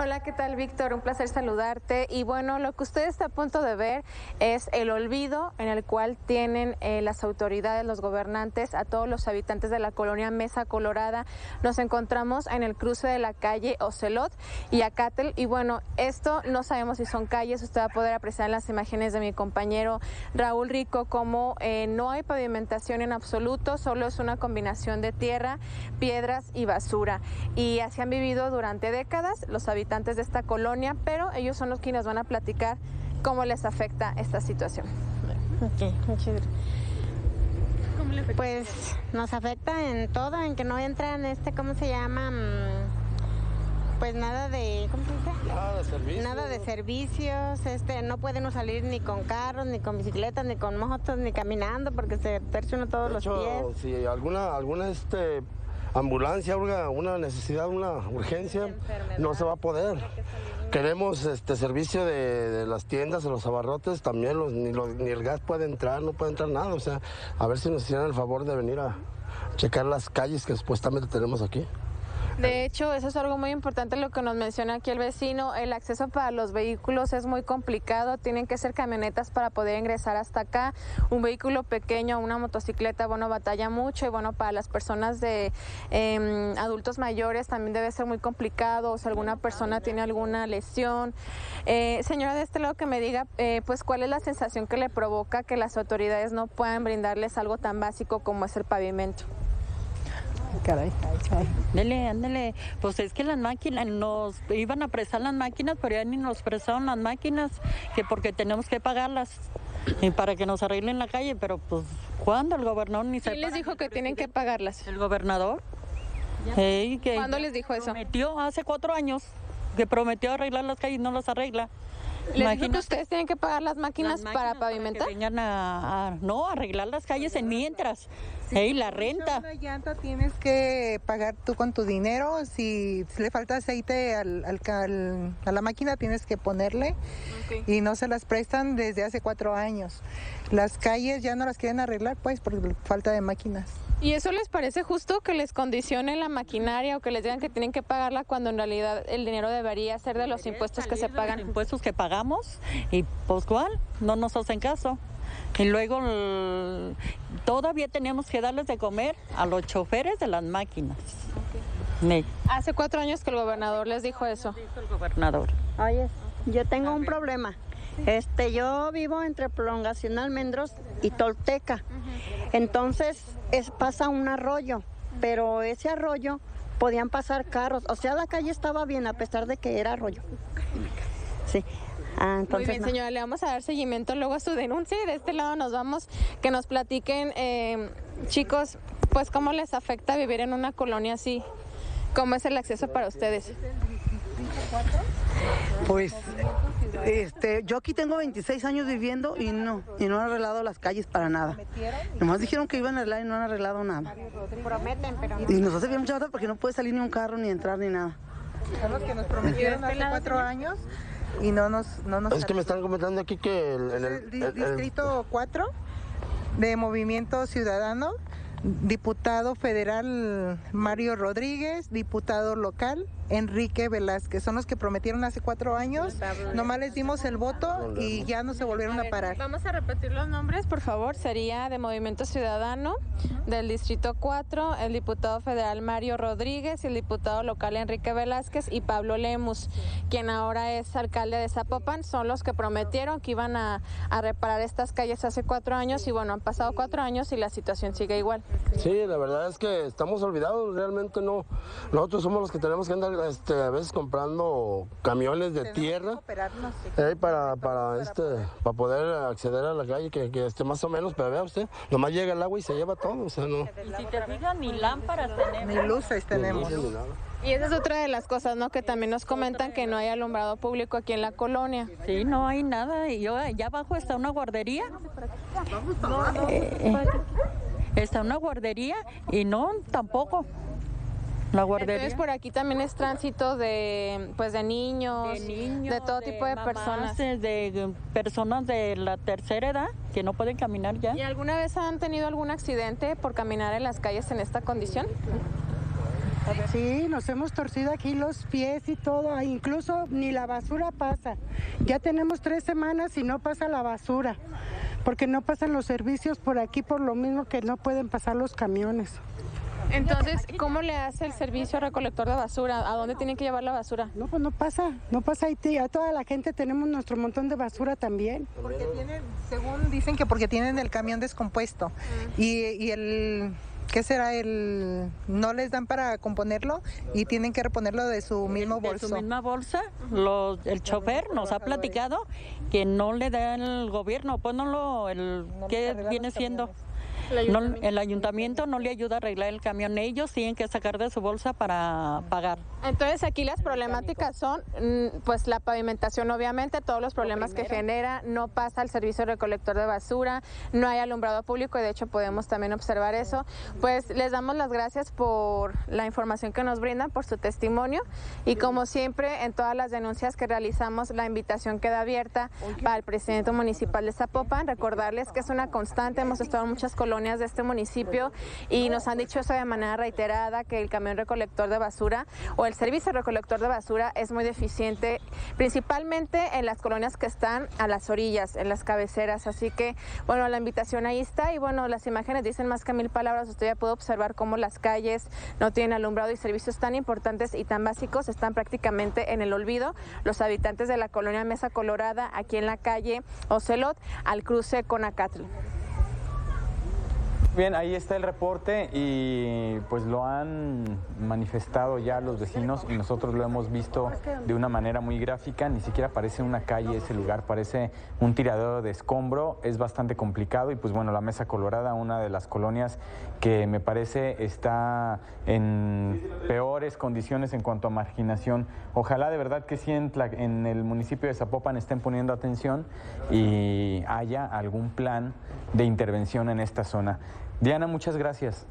Hola, ¿qué tal, Víctor? Un placer saludarte. Y bueno, lo que usted está a punto de ver es el olvido en el cual tienen eh, las autoridades, los gobernantes, a todos los habitantes de la colonia Mesa Colorada. Nos encontramos en el cruce de la calle Ocelot y Acatel. Y bueno, esto no sabemos si son calles. Usted va a poder apreciar las imágenes de mi compañero Raúl Rico como eh, no hay pavimentación en absoluto, solo es una combinación de tierra, piedras y basura. Y así han vivido durante décadas los habitantes de esta colonia, pero ellos son los que nos van a platicar cómo les afecta esta situación. Pues nos afecta en todo, en que no entran este, ¿cómo se llama? Mm, pues nada de, ¿cómo se dice? Nada de servicios. Nada de servicios, este, no podemos salir ni con carros, ni con bicicletas, ni con motos, ni caminando, porque se tercia uno todos De hecho, los pies. si alguna, alguna este, ambulancia, una, una necesidad, una urgencia, no se va a poder. Queremos este servicio de, de las tiendas, de los abarrotes, también los, ni, los- ni el gas puede entrar, no puede entrar nada. O sea, a ver si nos hicieran el favor de venir a checar las calles que supuestamente tenemos aquí. De hecho, eso es algo muy importante lo que nos menciona aquí el vecino. El acceso para los vehículos es muy complicado. Tienen que ser camionetas para poder ingresar hasta acá. Un vehículo pequeño, una motocicleta, bueno, batalla mucho. Y bueno, para las personas de em, adultos mayores también debe ser muy complicado. O si alguna persona tiene alguna lesión. Eh, señora, de este lado que me diga, eh, pues, ¿cuál es la sensación que le provoca que las autoridades no puedan brindarles algo tan básico como es el pavimento? Caray. Ándele, ándele. Pues es que las máquinas, nos iban a prestar las máquinas, pero ya ni nos prestaron las máquinas, que porque tenemos que pagarlas y para que nos arreglen la calle, pero pues ¿cuándo el gobernador ni se ¿Quién les para? dijo que tienen que pagarlas? El gobernador. Ey, que ¿Cuándo les dijo eso? Prometió hace cuatro años que prometió arreglar las calles y no las arregla. ¿Les dijo que Imagínate ustedes tienen que pagar las máquinas, las para máquinas pavimentar? que vengan a, a- no, arreglar las calles en mientras. Ey, la renta. Una llanta tienes que pagar tú con tu dinero. Si, le falta aceite al, al al- a la máquina, tienes que ponerle. Y no se las prestan desde hace cuatro años. Las calles ya no las quieren arreglar, pues, por falta de máquinas. ¿Y eso les parece justo que les condicione la maquinaria o que les digan que tienen que pagarla cuando en realidad el dinero debería ser de los impuestos que se de los pagan? impuestos que pagamos y pues cuál, no nos hacen caso. Y luego el- todavía tenemos que darles de comer a los choferes de las máquinas. Hace cuatro años que el gobernador les dijo eso. dijo el gobernador. Oye, yo tengo un problema. Este, yo vivo entre Prolongación Almendros y Tolteca. Entonces, es, pasa un arroyo, pero ese arroyo podían pasar carros. O sea, la calle estaba bien a pesar de que era arroyo. Sí. Ah, Muy bien, no. señora, le vamos a dar seguimiento luego a su denuncia y de este lado nos vamos, que nos platiquen, eh, chicos, pues cómo les afecta vivir en una colonia así, cómo es el acceso para ustedes. Pues este, yo aquí tengo 26 años viviendo y no, y no han arreglado las calles para nada. Nomás dijeron que iban a arreglar y no han arreglado nada. Prometen, pero Y nos hace bien mucha falta porque no puede salir ni un carro, ni entrar, ni nada. Son los que nos prometieron hace cuatro años y no nos, no nos Es que me están comentando aquí que el- en el, El di- el- el- Distrito 4 de Movimiento Ciudadano, diputado federal Mario Rodríguez, diputado local Enrique Velázquez. Son los que prometieron hace cuatro años. Nomás les dimos el voto y ya no se volvieron a parar. Vamos a repetir los nombres, por favor. Sería de Movimiento Ciudadano, del Distrito 4, el diputado federal Mario Rodríguez y el diputado local Enrique Velázquez y Pablo Lemus, quien ahora es alcalde de Zapopan. Son los que prometieron que iban a, a reparar estas calles hace cuatro años y bueno, han pasado cuatro años y la situación sigue igual. Sí, la verdad es que estamos olvidados, realmente no. Nosotros somos los que tenemos que andar este, a veces comprando camiones de tierra eh, para, para, este, para poder acceder a la calle, que, que esté más o menos, pero vea usted, nomás llega el agua y se lleva todo, o sea, no. Y si te fijas, ni lámparas tenemos. Ni luces tenemos. ni luces ni nada. Y esa es otra de las cosas, ¿no? Que también nos comentan que no hay alumbrado público aquí en la colonia. Sí, no hay nada. Y yo allá abajo está una guardería. Eh, está una guardería y no, tampoco. La guardería. Entonces por aquí también es tránsito de pues de niños, de niños, de todo tipo de mamás, personas. de, de personas de la tercera edad que no pueden caminar ya. ¿Y alguna vez han tenido algún accidente por caminar en las calles en esta condición? Sí, nos hemos torcido aquí los pies y todo, incluso ni la basura pasa. Ya tenemos tres semanas y no pasa la basura, porque no pasan los servicios por aquí por lo mismo que no pueden pasar los camiones. Entonces, ¿cómo le hace el servicio recolector de basura? ¿A dónde tienen que llevar la basura? No, pues no pasa, no pasa ahí. A toda la gente tenemos nuestro montón de basura también. Porque tienen, según dicen que porque tienen el camión descompuesto y, y el ¿qué será el no les dan para componerlo y tienen que reponerlo de su mismo De bolso? su misma bolsa, los- el chofer nos ha platicado que no le da el gobierno, pues no lo, el, ¿qué viene los siendo? No, el ayuntamiento no le ayuda a arreglar el camión, ellos tienen que sacar de su bolsa para pagar. Entonces aquí las problemáticas son, mm, pues la pavimentación obviamente, todos los problemas que genera, no pasa el servicio recolector de basura, no hay alumbrado público y de hecho podemos también observar eso. Pues les damos las gracias por la información que nos brindan, por su testimonio y como siempre en todas las denuncias que realizamos la invitación queda abierta para el presidente municipal de Zapopan, recordarles que es una constante, hemos estado en muchas colonias de este municipio y nos han dicho eso de manera reiterada que el camión recolector de basura o el servicio recolector de basura es muy deficiente, principalmente en las colonias que están a las orillas, en las cabeceras. Así que, bueno, la invitación ahí está y bueno, las imágenes dicen más que mil palabras. Usted ya puede observar cómo las calles no tienen alumbrado y servicios tan importantes y tan básicos están prácticamente en el olvido. Los habitantes de la colonia Mesa Colorada, aquí en la calle Ocelot, al cruce con Acatl. Bien, ahí está el reporte y pues lo han manifestado ya los vecinos y nosotros lo hemos visto de una manera muy gráfica, ni siquiera parece una calle ese lugar, parece un tiradero de escombro, es bastante complicado y pues bueno, la Mesa Colorada, una de las colonias que me parece está en peores condiciones en cuanto a marginación. Ojalá de verdad que sí en, en el municipio de Zapopan estén poniendo atención y haya algún plan de intervención en esta zona. Diana, muchas gracias.